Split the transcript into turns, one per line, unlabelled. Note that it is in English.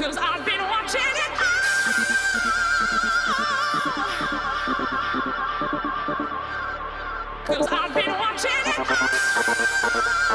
Cause I've been watching it all. Cause I've been watching it all.